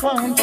phone.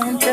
fountain.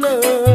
love.